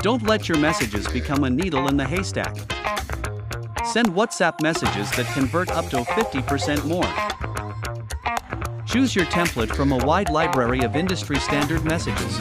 Don't let your messages become a needle in the haystack. Send WhatsApp messages that convert up to 50% more. Choose your template from a wide library of industry standard messages.